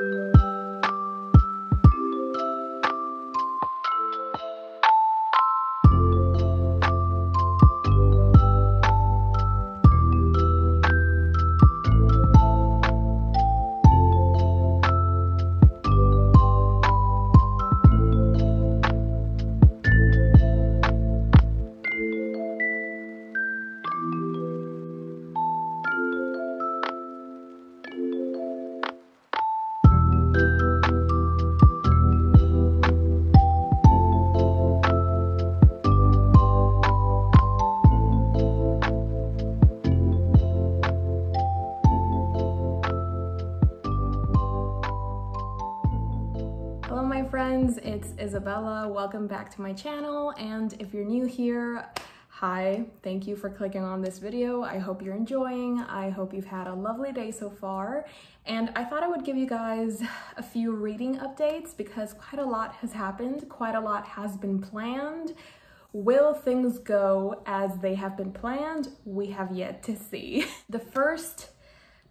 you Isabella. Welcome back to my channel. And if you're new here, hi, thank you for clicking on this video. I hope you're enjoying. I hope you've had a lovely day so far. And I thought I would give you guys a few reading updates because quite a lot has happened. Quite a lot has been planned. Will things go as they have been planned? We have yet to see. the first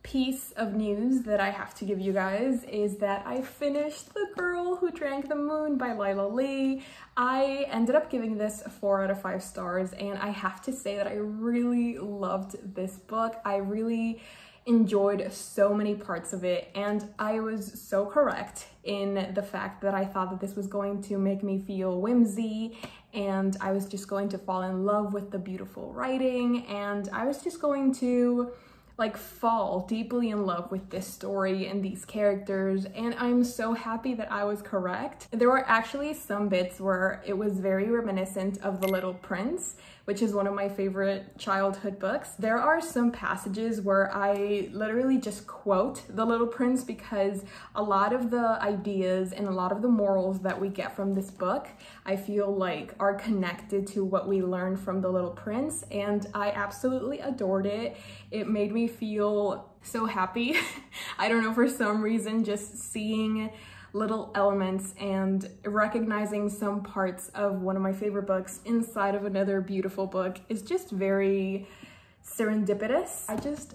piece of news that I have to give you guys is that I finished The Girl Who Drank the Moon by Lila Lee. I ended up giving this four out of five stars and I have to say that I really loved this book. I really enjoyed so many parts of it and I was so correct in the fact that I thought that this was going to make me feel whimsy and I was just going to fall in love with the beautiful writing and I was just going to like fall deeply in love with this story and these characters and I'm so happy that I was correct. There were actually some bits where it was very reminiscent of The Little Prince which is one of my favorite childhood books. There are some passages where I literally just quote The Little Prince because a lot of the ideas and a lot of the morals that we get from this book, I feel like are connected to what we learned from The Little Prince and I absolutely adored it. It made me feel so happy. I don't know, for some reason, just seeing little elements and recognizing some parts of one of my favorite books inside of another beautiful book is just very serendipitous. I just,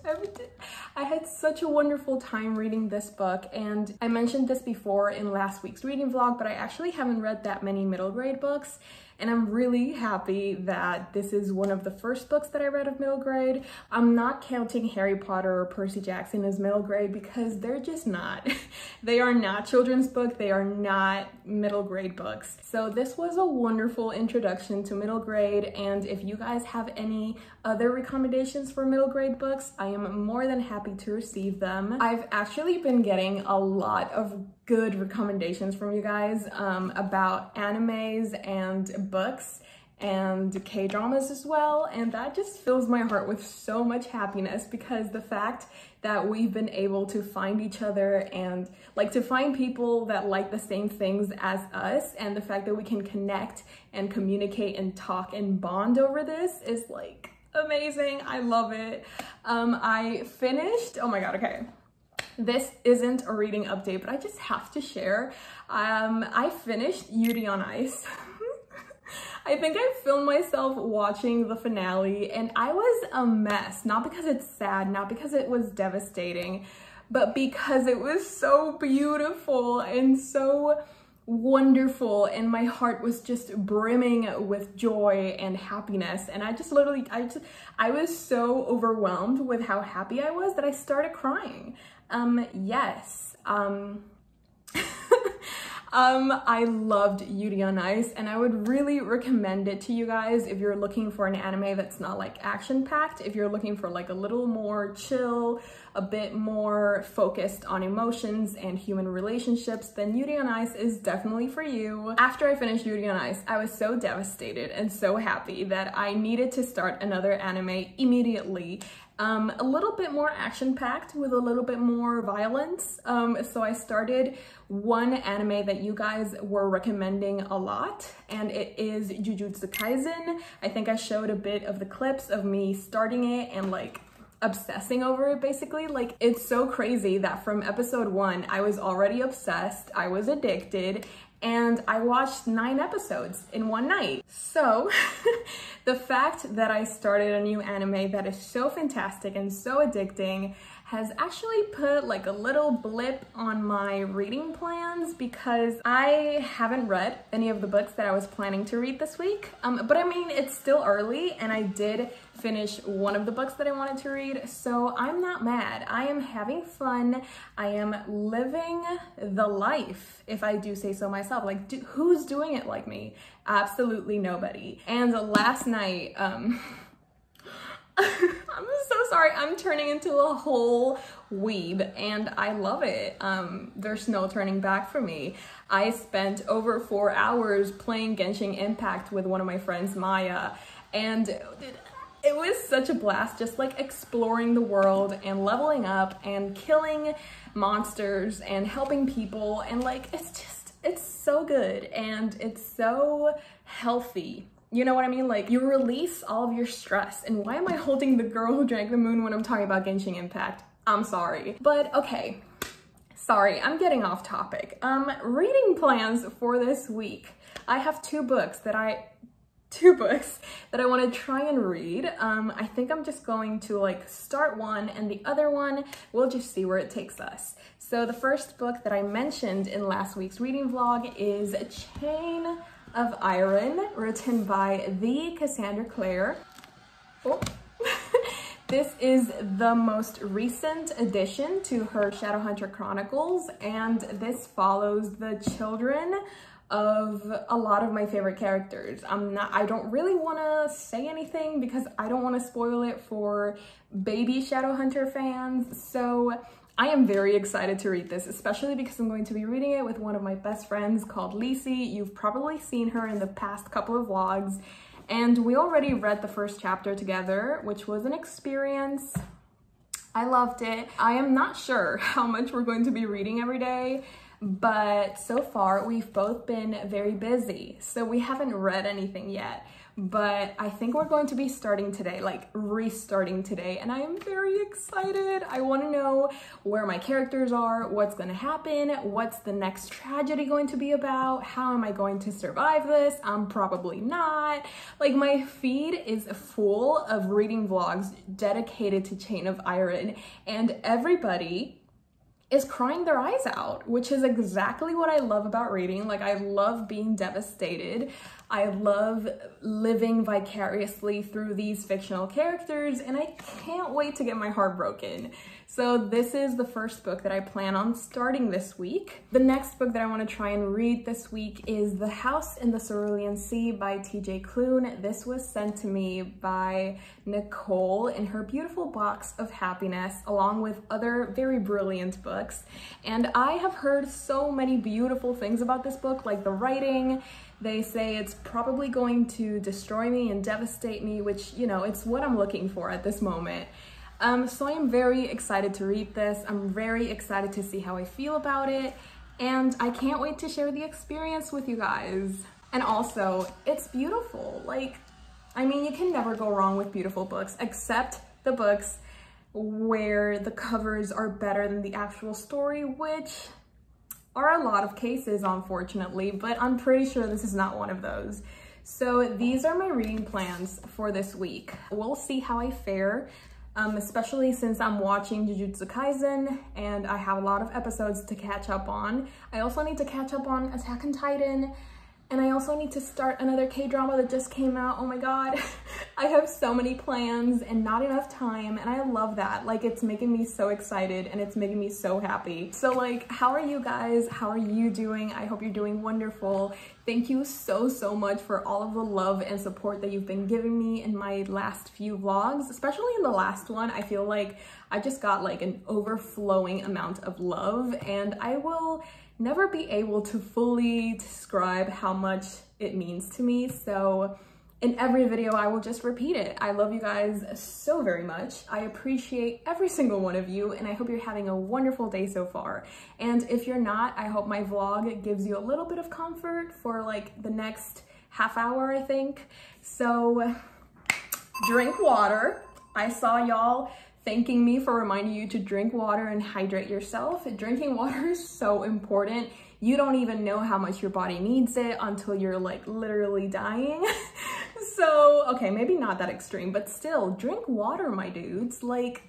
I, had such a wonderful time reading this book and I mentioned this before in last week's reading vlog, but I actually haven't read that many middle grade books and I'm really happy that this is one of the first books that I read of middle grade. I'm not counting Harry Potter or Percy Jackson as middle grade because they're just not. they are not children's book, they are not middle grade books. So this was a wonderful introduction to middle grade and if you guys have any other recommendations for middle grade books, I am more than happy to receive them. I've actually been getting a lot of good recommendations from you guys um, about animes and books and K-dramas as well. And that just fills my heart with so much happiness because the fact that we've been able to find each other and like to find people that like the same things as us and the fact that we can connect and communicate and talk and bond over this is like amazing. I love it. Um, I finished, oh my God, okay. This isn't a reading update, but I just have to share. Um, I finished Yuri on Ice. I think I filmed myself watching the finale and I was a mess. Not because it's sad, not because it was devastating, but because it was so beautiful and so wonderful and my heart was just brimming with joy and happiness and I just literally I just I was so overwhelmed with how happy I was that I started crying um, yes. Um, um, I loved Yuri on Ice and I would really recommend it to you guys if you're looking for an anime that's not like action packed, if you're looking for like a little more chill, a bit more focused on emotions and human relationships, then Yuri on Ice is definitely for you. After I finished Yuri on Ice, I was so devastated and so happy that I needed to start another anime immediately um, a little bit more action-packed with a little bit more violence. Um, so I started one anime that you guys were recommending a lot, and it is Jujutsu Kaisen. I think I showed a bit of the clips of me starting it and like obsessing over it basically. Like it's so crazy that from episode one, I was already obsessed, I was addicted, and I watched nine episodes in one night. So the fact that I started a new anime that is so fantastic and so addicting has actually put like a little blip on my reading plans because I haven't read any of the books that I was planning to read this week. Um, but I mean, it's still early and I did finish one of the books that I wanted to read, so I'm not mad. I am having fun. I am living the life, if I do say so myself. Like, do, who's doing it like me? Absolutely nobody. And last night, um, I'm so sorry. I'm turning into a whole weeb and I love it. Um, there's no turning back for me. I spent over four hours playing Genshin Impact with one of my friends, Maya, and it was such a blast just like exploring the world and leveling up and killing monsters and helping people and like it's just it's so good and it's so healthy. You know what I mean? Like you release all of your stress. And why am I holding the girl who drank the moon when I'm talking about Genshin Impact? I'm sorry. But okay, sorry, I'm getting off topic. Um, reading plans for this week. I have two books that I two books that I want to try and read. Um, I think I'm just going to like start one and the other one, we'll just see where it takes us. So the first book that I mentioned in last week's reading vlog is Chain of Iron, written by the Cassandra Clare. Oh. This is the most recent addition to her Shadowhunter Chronicles, and this follows the children of a lot of my favorite characters. I'm not, I don't really want to say anything because I don't want to spoil it for baby Shadowhunter fans. So I am very excited to read this, especially because I'm going to be reading it with one of my best friends called Lisi. You've probably seen her in the past couple of vlogs. And we already read the first chapter together, which was an experience. I loved it. I am not sure how much we're going to be reading every day but so far we've both been very busy. So we haven't read anything yet, but I think we're going to be starting today, like restarting today. And I am very excited. I want to know where my characters are, what's going to happen, what's the next tragedy going to be about, how am I going to survive this? I'm probably not. Like my feed is full of reading vlogs dedicated to Chain of Iron and everybody is crying their eyes out, which is exactly what I love about reading. Like, I love being devastated. I love living vicariously through these fictional characters, and I can't wait to get my heart broken. So this is the first book that I plan on starting this week. The next book that I want to try and read this week is The House in the Cerulean Sea by TJ Klune. This was sent to me by Nicole in her beautiful box of happiness, along with other very brilliant books. And I have heard so many beautiful things about this book, like the writing, they say it's probably going to destroy me and devastate me, which, you know, it's what I'm looking for at this moment. Um, so I am very excited to read this. I'm very excited to see how I feel about it. And I can't wait to share the experience with you guys. And also, it's beautiful. Like, I mean, you can never go wrong with beautiful books, except the books where the covers are better than the actual story, which are a lot of cases, unfortunately, but I'm pretty sure this is not one of those. So these are my reading plans for this week. We'll see how I fare um, especially since I'm watching Jujutsu Kaisen and I have a lot of episodes to catch up on. I also need to catch up on Attack on Titan and I also need to start another K-drama that just came out. Oh my god. I have so many plans and not enough time and I love that. Like it's making me so excited and it's making me so happy. So like, how are you guys? How are you doing? I hope you're doing wonderful. Thank you so, so much for all of the love and support that you've been giving me in my last few vlogs, especially in the last one. I feel like I just got like an overflowing amount of love and I will never be able to fully describe how much it means to me. So in every video, I will just repeat it. I love you guys so very much. I appreciate every single one of you and I hope you're having a wonderful day so far. And if you're not, I hope my vlog gives you a little bit of comfort for like the next half hour, I think. So drink water. I saw y'all thanking me for reminding you to drink water and hydrate yourself. Drinking water is so important. You don't even know how much your body needs it until you're like literally dying. so, okay, maybe not that extreme, but still drink water, my dudes. Like,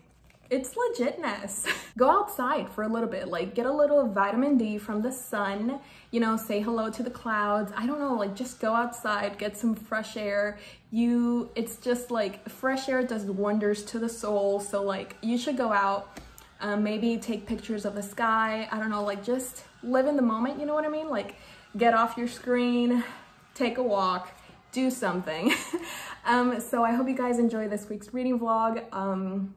it's legitness. Go outside for a little bit, like get a little vitamin D from the sun, you know, say hello to the clouds. I don't know, like just go outside, get some fresh air. You, it's just like fresh air does wonders to the soul. So like you should go out, um, maybe take pictures of the sky. I don't know, like just live in the moment, you know what I mean? Like get off your screen, take a walk, do something. um, so I hope you guys enjoy this week's reading vlog. Um,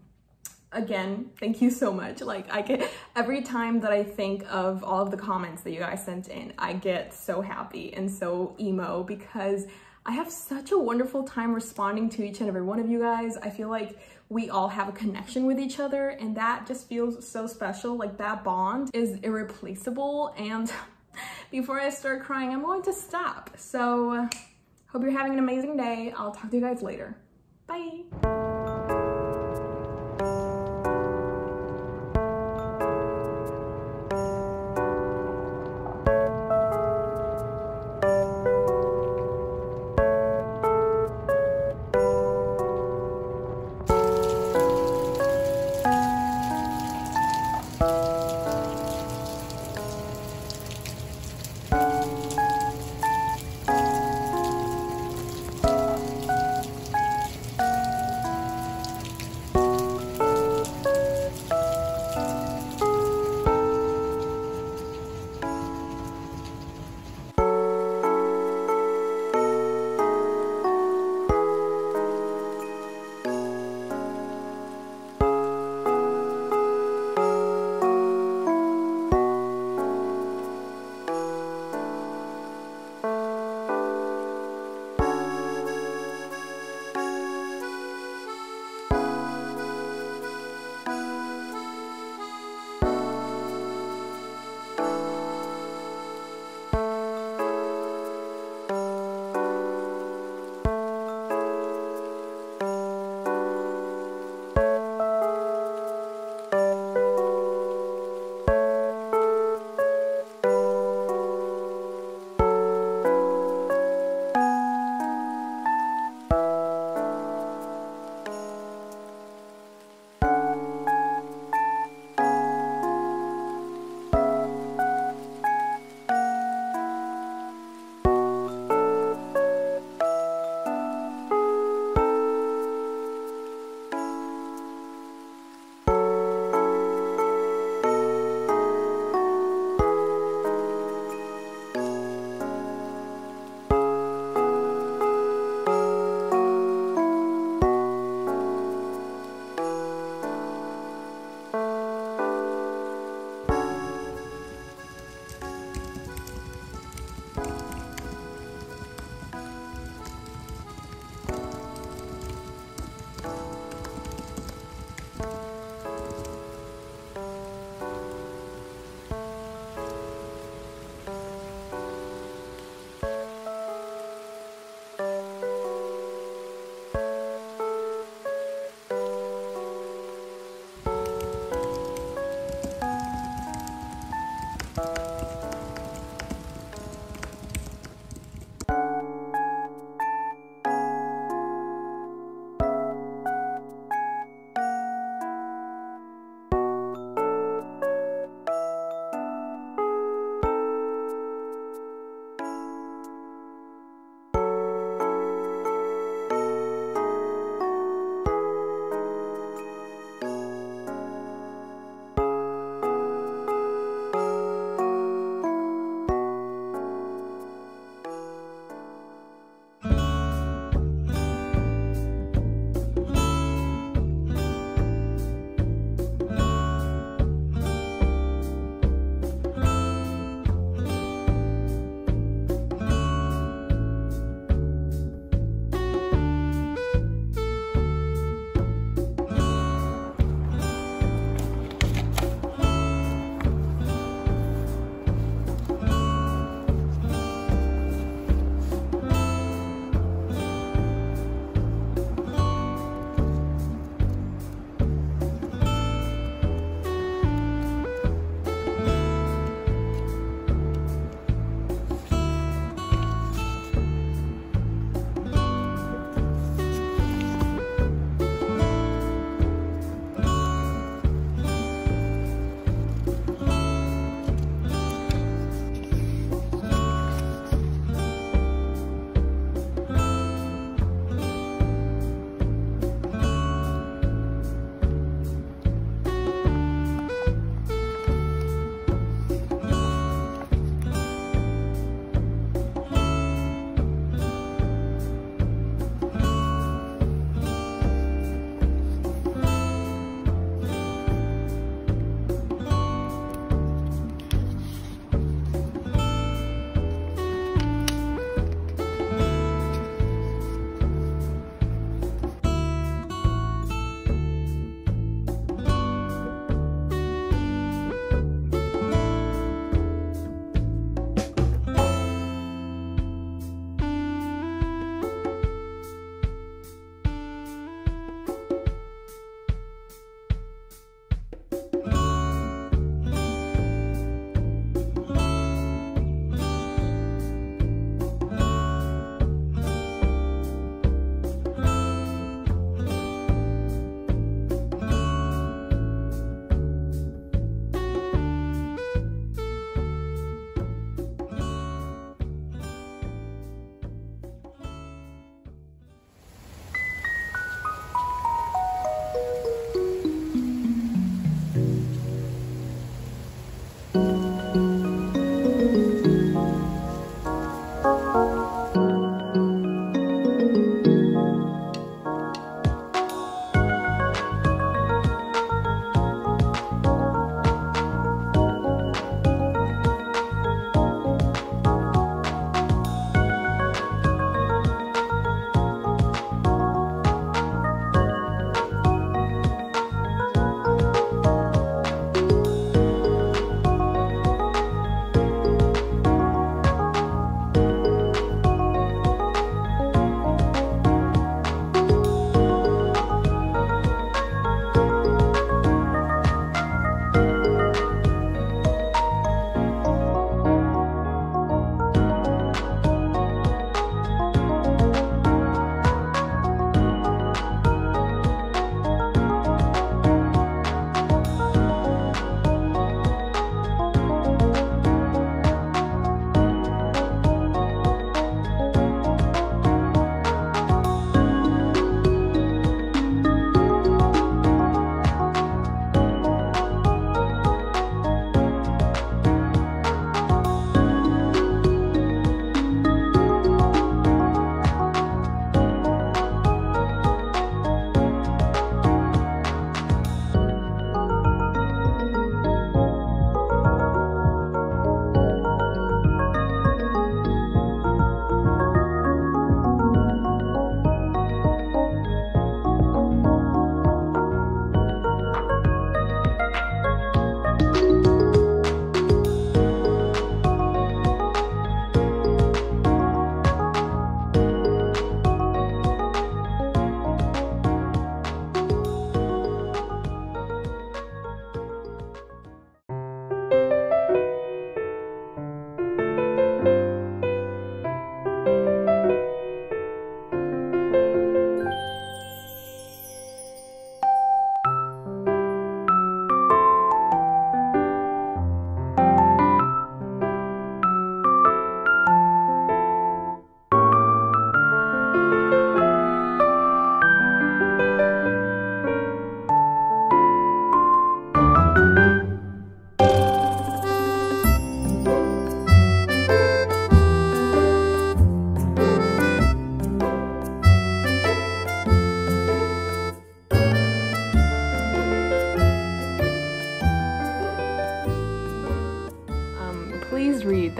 again, thank you so much. Like I get, every time that I think of all of the comments that you guys sent in, I get so happy and so emo because I have such a wonderful time responding to each and every one of you guys. I feel like we all have a connection with each other and that just feels so special. Like that bond is irreplaceable and before I start crying, I'm going to stop. So hope you're having an amazing day. I'll talk to you guys later. Bye.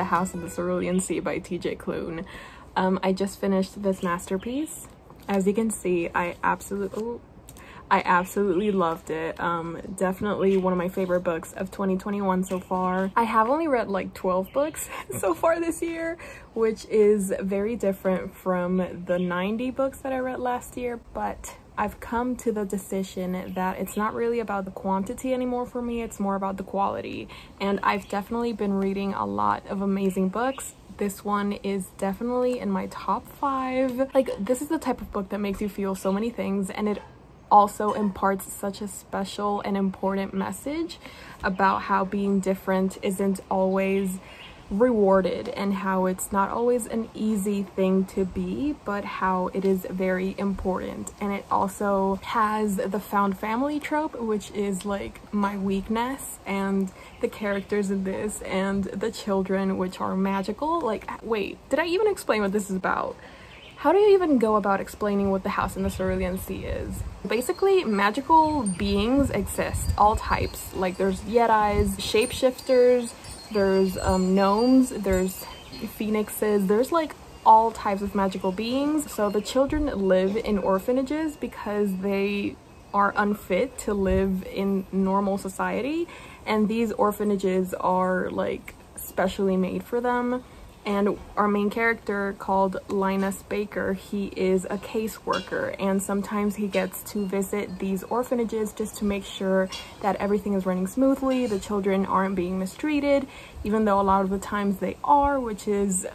House of the Cerulean Sea by TJ Klune. Um, I just finished this masterpiece. As you can see, I absolutely, I absolutely loved it. Um, definitely one of my favorite books of 2021 so far. I have only read like 12 books so far this year, which is very different from the 90 books that I read last year, but I've come to the decision that it's not really about the quantity anymore for me, it's more about the quality. And I've definitely been reading a lot of amazing books. This one is definitely in my top five. Like, this is the type of book that makes you feel so many things and it also imparts such a special and important message about how being different isn't always rewarded and how it's not always an easy thing to be but how it is very important. And it also has the found family trope which is like my weakness and the characters in this and the children which are magical. Like wait did I even explain what this is about? How do you even go about explaining what the house in the cerulean sea is? Basically magical beings exist all types. Like there's yeti's shapeshifters there's um, gnomes, there's phoenixes, there's like all types of magical beings. So the children live in orphanages because they are unfit to live in normal society and these orphanages are like specially made for them and our main character called Linus Baker, he is a caseworker and sometimes he gets to visit these orphanages just to make sure that everything is running smoothly, the children aren't being mistreated, even though a lot of the times they are, which is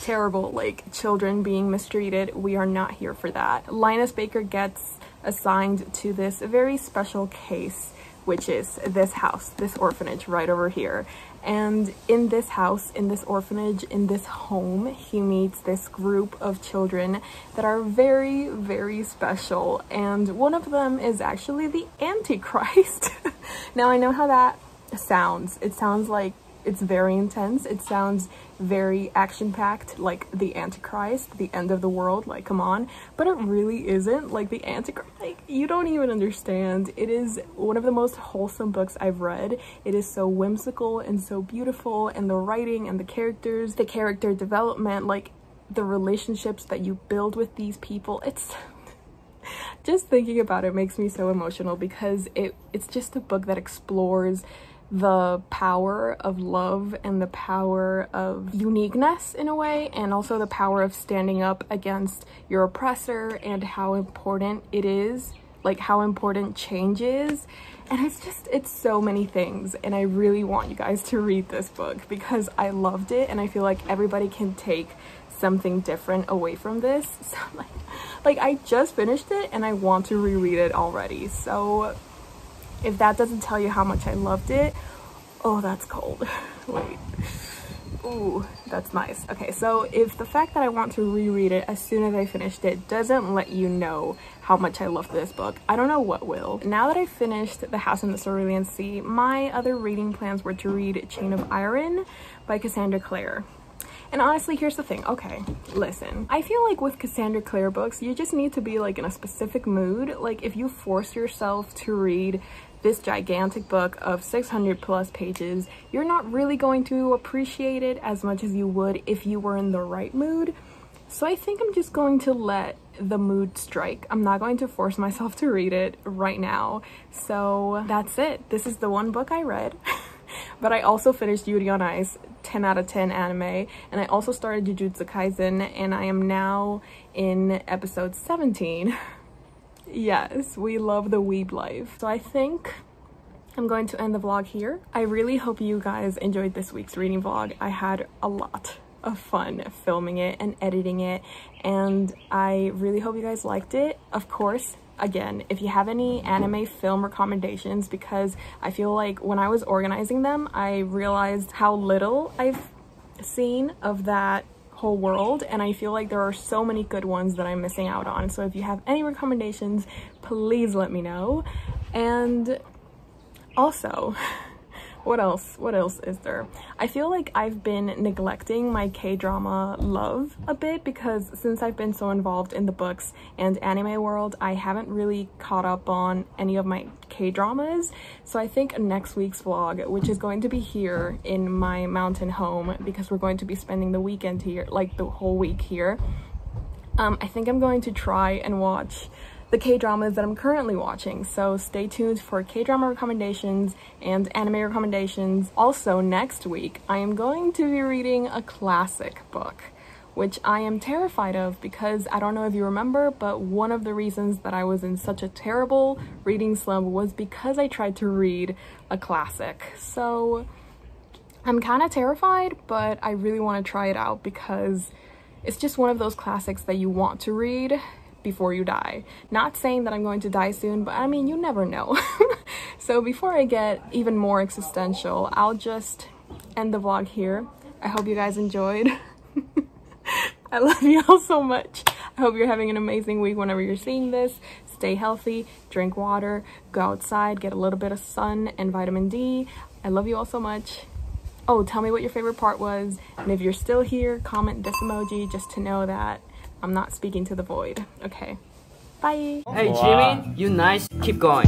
terrible, like children being mistreated. We are not here for that. Linus Baker gets assigned to this very special case which is this house, this orphanage right over here. And in this house, in this orphanage, in this home, he meets this group of children that are very, very special. And one of them is actually the Antichrist. now I know how that sounds. It sounds like it's very intense. It sounds very action-packed, like the Antichrist, the end of the world, like come on. But it really isn't. Like the Antichrist, like you don't even understand. It is one of the most wholesome books I've read. It is so whimsical and so beautiful and the writing and the characters, the character development, like the relationships that you build with these people. It's just thinking about it makes me so emotional because it it's just a book that explores the power of love and the power of uniqueness in a way and also the power of standing up against your oppressor and how important it is like how important change is. And it's just it's so many things and I really want you guys to read this book because I loved it and I feel like everybody can take something different away from this. So like like I just finished it and I want to reread it already. So if that doesn't tell you how much I loved it, oh, that's cold. Wait. Ooh, that's nice. Okay, so if the fact that I want to reread it as soon as I finished it doesn't let you know how much I loved this book, I don't know what will. Now that I finished The House in the Cerulean Sea, my other reading plans were to read Chain of Iron by Cassandra Clare. And honestly, here's the thing. Okay, listen. I feel like with Cassandra Clare books, you just need to be like in a specific mood. Like if you force yourself to read this gigantic book of 600 plus pages, you're not really going to appreciate it as much as you would if you were in the right mood. So I think I'm just going to let the mood strike. I'm not going to force myself to read it right now. So that's it. This is the one book I read. but I also finished Yuri on Ice 10 out of 10 anime and I also started Jujutsu Kaisen and I am now in episode 17. Yes, we love the weeb life. So I think I'm going to end the vlog here. I really hope you guys enjoyed this week's reading vlog. I had a lot of fun filming it and editing it and I really hope you guys liked it. Of course, again, if you have any anime film recommendations because I feel like when I was organizing them, I realized how little I've seen of that world and I feel like there are so many good ones that I'm missing out on. So if you have any recommendations, please let me know. And also, what else? What else is there? I feel like I've been neglecting my K-drama love a bit because since I've been so involved in the books and anime world, I haven't really caught up on any of my K-dramas. So I think next week's vlog, which is going to be here in my mountain home because we're going to be spending the weekend here, like the whole week here, um, I think I'm going to try and watch the K-dramas that I'm currently watching. So stay tuned for K-drama recommendations and anime recommendations. Also next week, I am going to be reading a classic book which I am terrified of because I don't know if you remember, but one of the reasons that I was in such a terrible reading slump was because I tried to read a classic. So I'm kind of terrified, but I really want to try it out because it's just one of those classics that you want to read before you die. Not saying that I'm going to die soon, but I mean, you never know. so before I get even more existential, I'll just end the vlog here. I hope you guys enjoyed. I love you all so much. I hope you're having an amazing week whenever you're seeing this. Stay healthy, drink water, go outside, get a little bit of sun and vitamin D. I love you all so much. Oh, tell me what your favorite part was. And if you're still here, comment this emoji just to know that I'm not speaking to the void. Okay. Bye. Hey Jimmy, you nice. Keep going.